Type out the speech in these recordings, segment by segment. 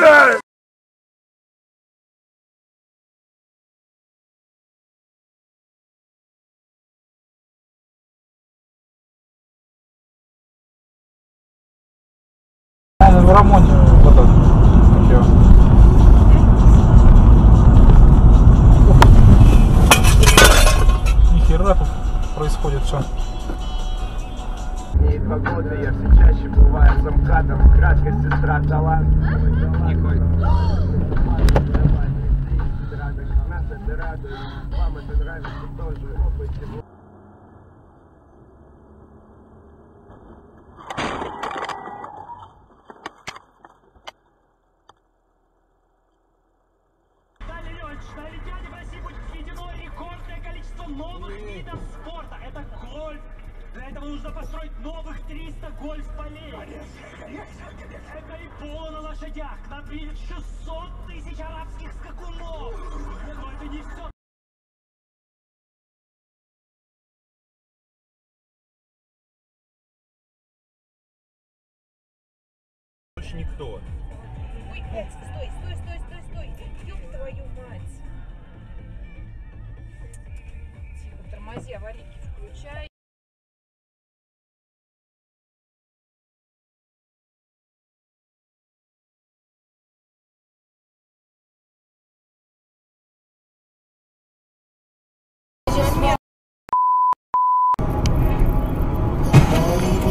блядь! Э, в Рамоне вот он. Нихера тут происходит все. Два я все чаще бываю замкадом Кратко сестра талант. Нихуй Нас это радует, вам это нравится тоже нужно построить новых 300 гольф-полей. Это и поло на лошадях. К нам приедет 600 тысяч арабских скакунов. Но это не все. больше никто. Ой, блядь, стой, стой, стой, стой, стой. Ёб твою мать. Тихо, тормози, аварийки включай.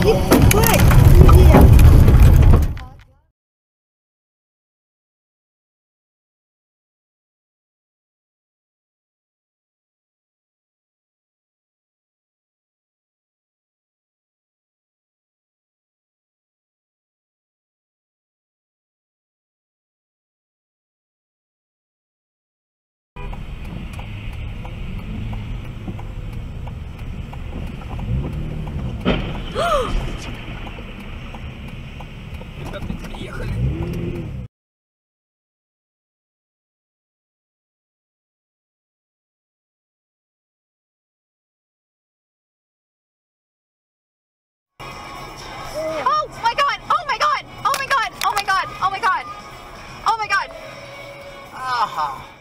Get back! 啊好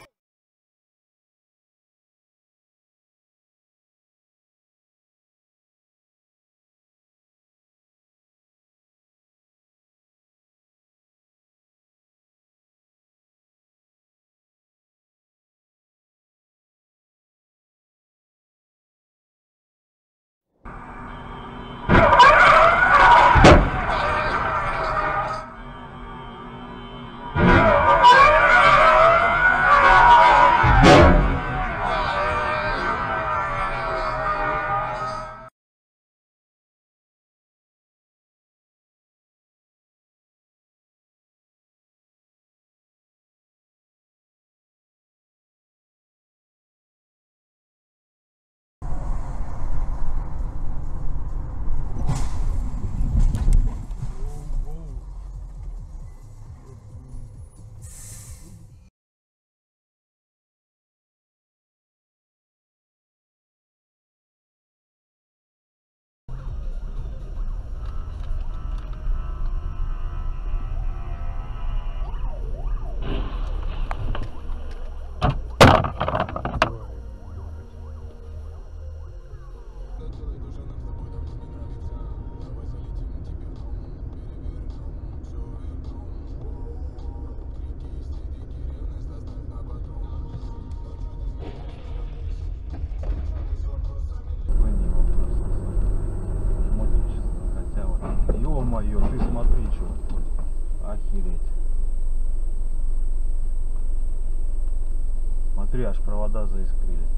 Ё-моё, ты смотри, что. Охереть. Смотри, аж провода заискрили.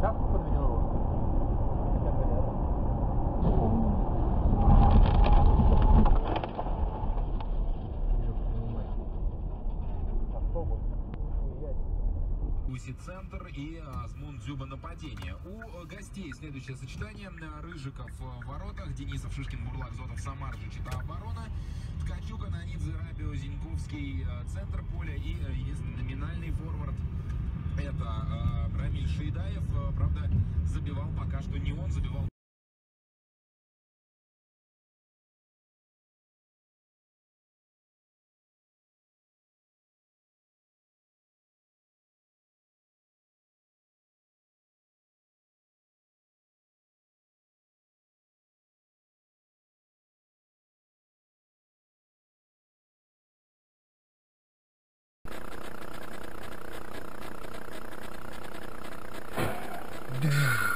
Шапку подведено руку. Это центр и а, Азмун Дзюба нападение. У гостей следующее сочетание. Рыжиков в воротах, Денисов, Шишкин, Бурлак, Зотов, Самар, Чита, оборона. Ткачук, Ананидзе, Рабио, Зиньковский, а, центр поля и а, единственный номинальный форвард это э, Рамиль Шейдаев. Э, Правда, забивал пока что не он, забивал あ。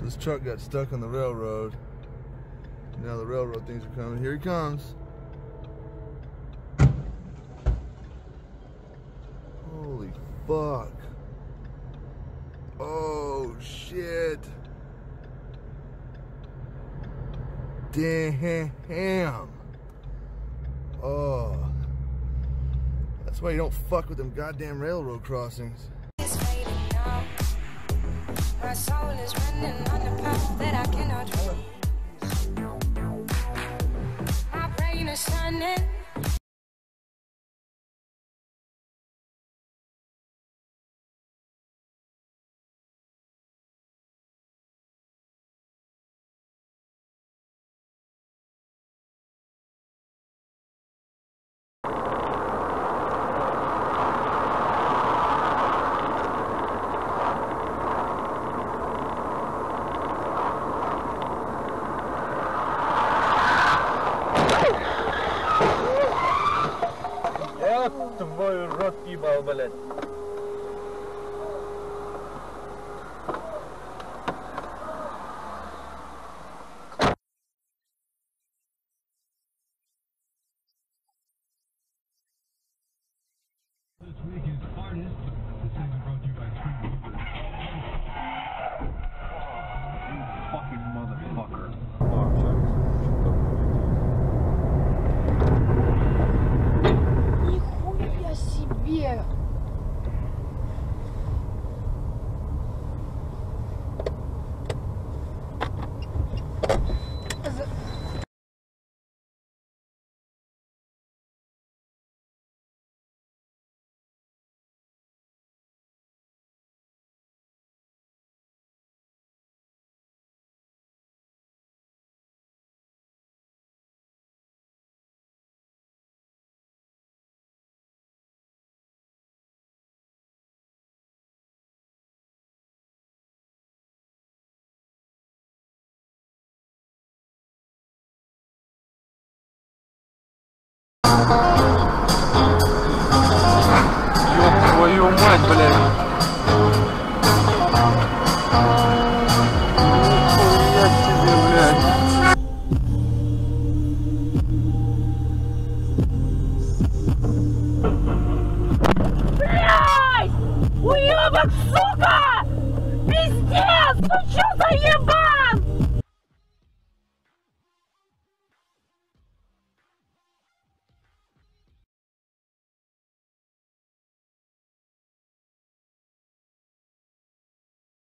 So this truck got stuck on the railroad. Now the railroad things are coming. Here he comes. Holy fuck. Oh shit. Damn. Oh. That's why you don't fuck with them goddamn railroad crossings. My soul is running on the path that I cannot. My brain is shining. Я твой рот ебал, блядь. 我就是一发。